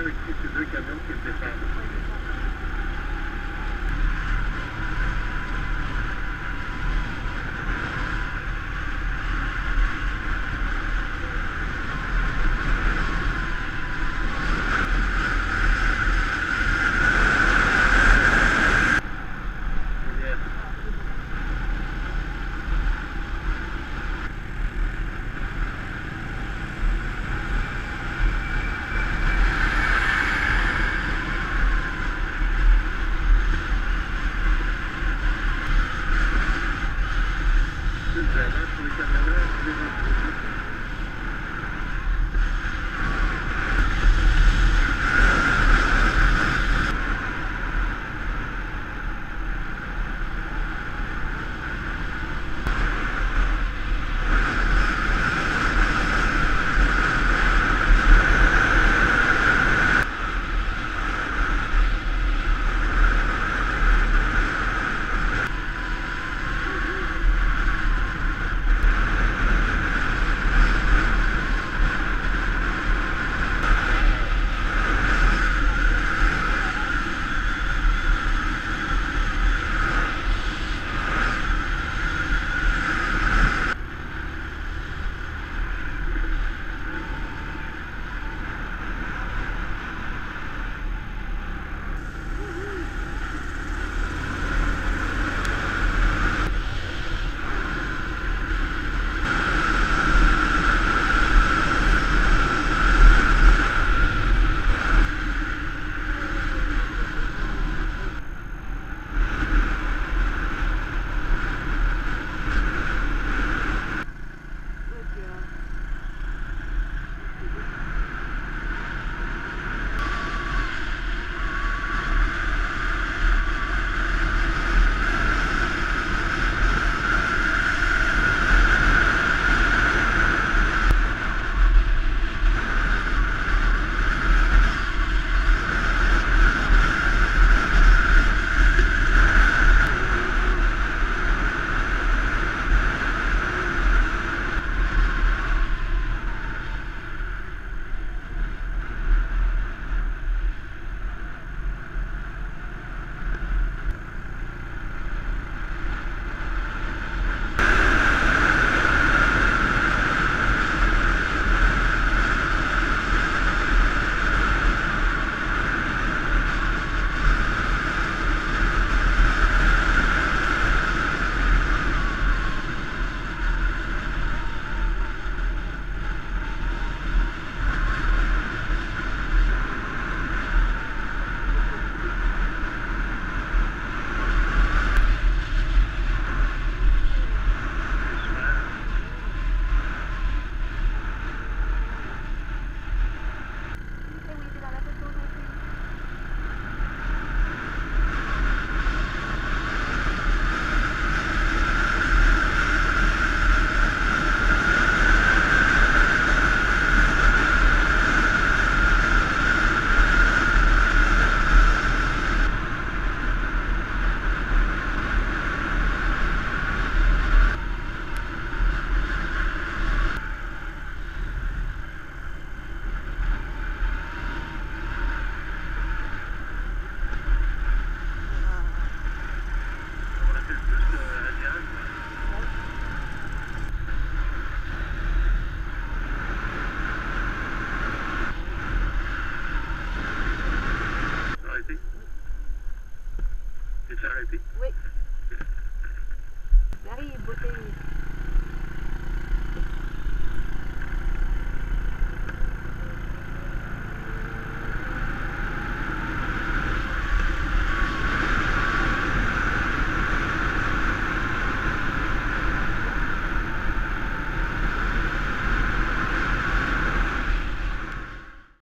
avec ces deux camions qui étaient Euh. Arrêtez. s'arrêter Oui. Marie, beauté.